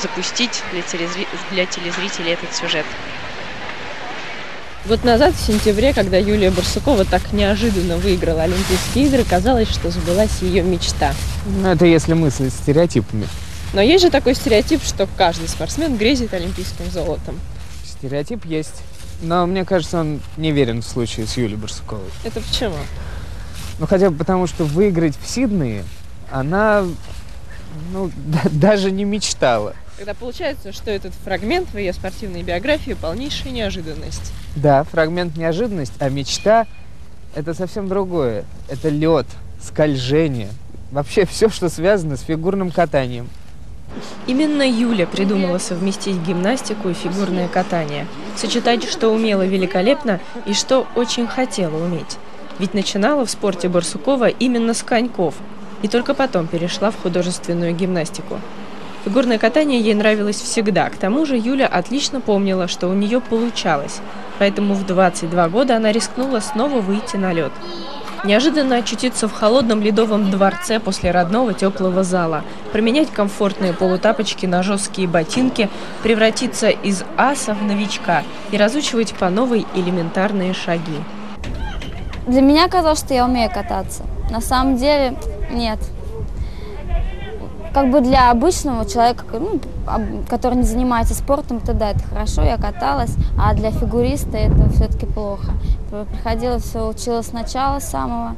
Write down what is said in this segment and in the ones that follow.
запустить для, телезри... для телезрителей этот сюжет. Год назад, в сентябре, когда Юлия Барсукова так неожиданно выиграла Олимпийские игры, казалось, что сбылась ее мечта. Ну, это если мыслить стереотипами. Но есть же такой стереотип, что каждый спортсмен грезит олимпийским золотом. Стереотип есть. Но мне кажется, он не верен в случае с Юлией Барсуковой. Это почему? Ну, хотя бы потому, что выиграть в Сиднее она ну, даже не мечтала. Тогда получается, что этот фрагмент в ее спортивной биографии полнейшая неожиданность. Да, фрагмент неожиданность, а мечта – это совсем другое. Это лед, скольжение, вообще все, что связано с фигурным катанием. Именно Юля придумала совместить гимнастику и фигурное катание. Сочетать, что умела великолепно и что очень хотела уметь. Ведь начинала в спорте Барсукова именно с коньков, и только потом перешла в художественную гимнастику. Фигурное катание ей нравилось всегда. К тому же Юля отлично помнила, что у нее получалось. Поэтому в 22 года она рискнула снова выйти на лед. Неожиданно очутиться в холодном ледовом дворце после родного теплого зала, променять комфортные полутапочки на жесткие ботинки, превратиться из аса в новичка и разучивать по новой элементарные шаги. Для меня казалось, что я умею кататься. На самом деле нет. Как бы для обычного человека, ну, который не занимается спортом, это да, это хорошо, я каталась, а для фигуриста это все-таки плохо. Приходилось все училась сначала самого,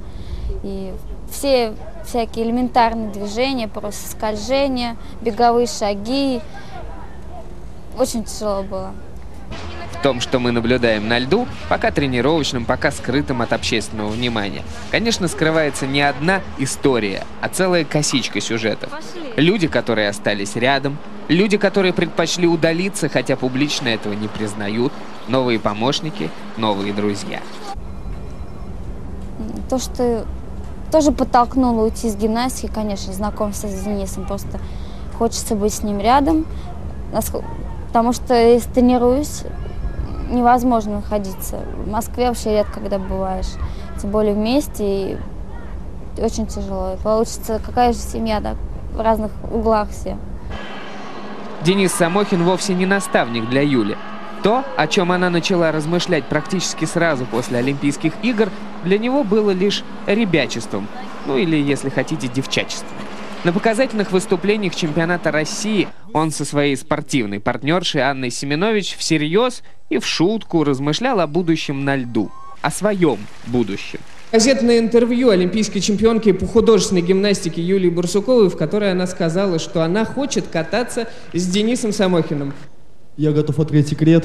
и все всякие элементарные движения, просто скольжения, беговые шаги, очень тяжело было том, что мы наблюдаем на льду, пока тренировочным, пока скрытым от общественного внимания. Конечно, скрывается не одна история, а целая косичка сюжетов. Люди, которые остались рядом, люди, которые предпочли удалиться, хотя публично этого не признают, новые помощники, новые друзья. То, что тоже подтолкнуло уйти из гимнастики, конечно, знакомство с Денисом, просто хочется быть с ним рядом, потому что если тренируюсь, невозможно находиться. В Москве вообще редко когда бываешь, тем более вместе, и очень тяжело. получится какая же семья, да, в разных углах все. Денис Самохин вовсе не наставник для Юли. То, о чем она начала размышлять практически сразу после Олимпийских игр, для него было лишь ребячеством, ну или, если хотите, девчачеством. На показательных выступлениях чемпионата России он со своей спортивной партнершей Анной Семенович всерьез и в шутку размышлял о будущем на льду, о своем будущем. Газетное интервью олимпийской чемпионки по художественной гимнастике Юлии Барсуковой, в которой она сказала, что она хочет кататься с Денисом Самохиным. Я готов открыть секрет.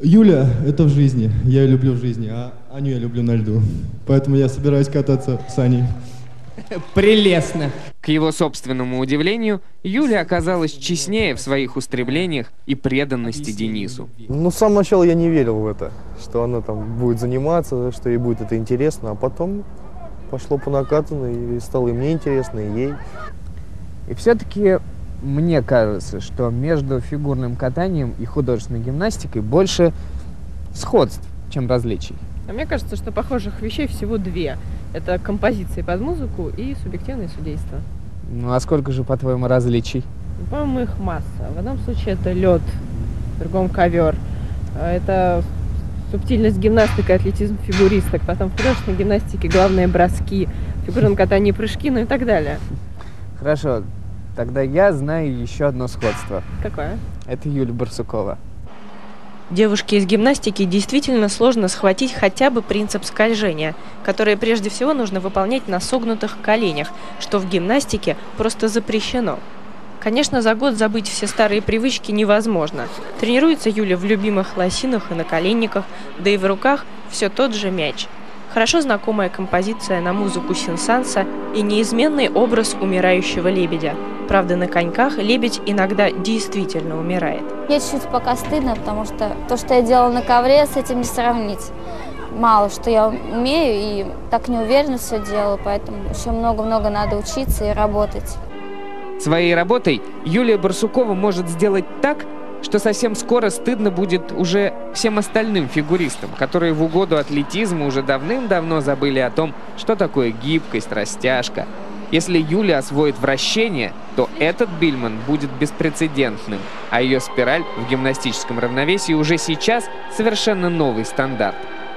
Юля – это в жизни, я ее люблю в жизни, а Аню я люблю на льду. Поэтому я собираюсь кататься с Аней. Прелестно. К его собственному удивлению, Юля оказалась честнее в своих устремлениях и преданности Денису. Ну, с самого начала я не верил в это, что она там будет заниматься, что ей будет это интересно, а потом пошло по накатанной, и стало и мне интересно, и ей. И все-таки мне кажется, что между фигурным катанием и художественной гимнастикой больше сходств, чем различий. А мне кажется, что похожих вещей всего две. Это композиции под музыку и субъективное судейство. Ну а сколько же, по-твоему, различий? Ну, по-моему, их масса. В одном случае это лед, в другом ковер. А это субтильность гимнастика, атлетизм фигуристок. Потом в художественной гимнастике главные броски, в фигурном катании прыжки, ну и так далее. Хорошо. Тогда я знаю еще одно сходство. Какое? Это Юля Барсукова. Девушке из гимнастики действительно сложно схватить хотя бы принцип скольжения, который прежде всего нужно выполнять на согнутых коленях, что в гимнастике просто запрещено. Конечно, за год забыть все старые привычки невозможно. Тренируется Юля в любимых лосинах и наколенниках, да и в руках все тот же мяч – Хорошо знакомая композиция на музыку Синсанса и неизменный образ умирающего лебедя. Правда, на коньках лебедь иногда действительно умирает. Мне чуть-чуть пока стыдно, потому что то, что я делала на ковре, с этим не сравнить. Мало что я умею и так неуверенно все делаю, поэтому еще много-много надо учиться и работать. Своей работой Юлия Барсукова может сделать так, что совсем скоро стыдно будет уже всем остальным фигуристам, которые в угоду атлетизму уже давным-давно забыли о том, что такое гибкость, растяжка. Если Юля освоит вращение, то этот Бильман будет беспрецедентным, а ее спираль в гимнастическом равновесии уже сейчас совершенно новый стандарт.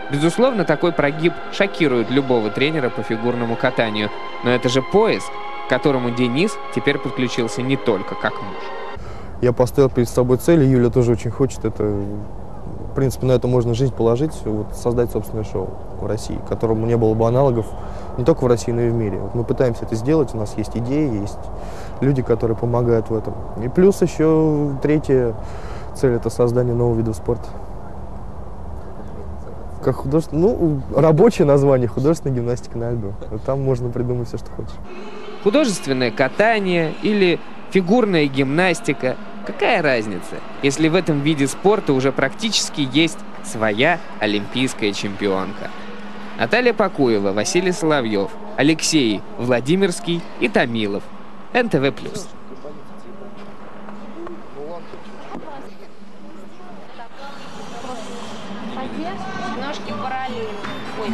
Безусловно, такой прогиб шокирует любого тренера по фигурному катанию, но это же пояс, к которому Денис теперь подключился не только как муж. Я поставил перед собой цель, и Юля тоже очень хочет это. В принципе, на это можно жизнь положить, вот, создать собственное шоу в России, которому не было бы аналогов не только в России, но и в мире. Вот мы пытаемся это сделать, у нас есть идеи, есть люди, которые помогают в этом. И плюс еще третья цель – это создание нового вида спорта. Как художественное, ну, рабочее название – художественная гимнастика на льду. Там можно придумать все, что хочешь. Художественное катание или фигурная гимнастика – какая разница, если в этом виде спорта уже практически есть своя олимпийская чемпионка? Наталья Покуева, Василий Соловьев, Алексей Владимирский и Томилов. НТВ+. Ножки параллельно. Ой.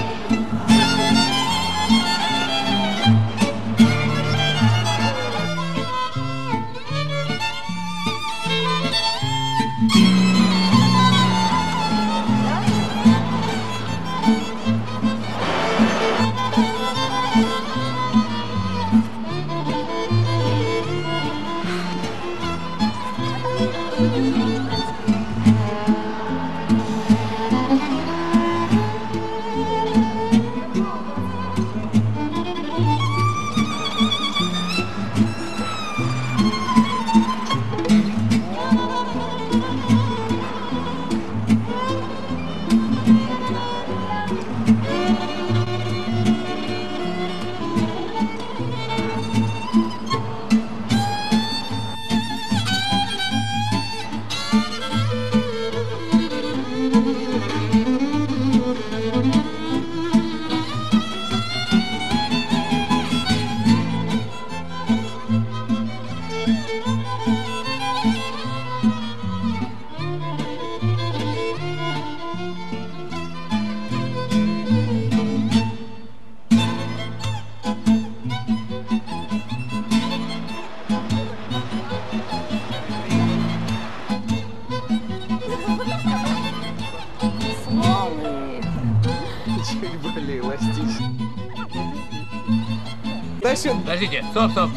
Подождите, стоп, стоп.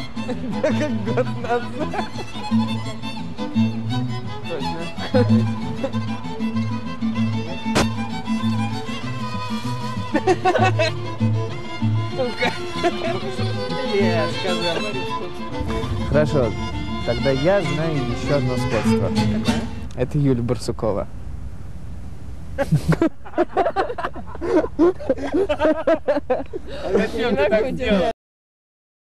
Да как год назад. Я сказал. Хорошо, тогда я знаю еще одно сходство. Это Юля Барсукова. Зачем ты так сделал?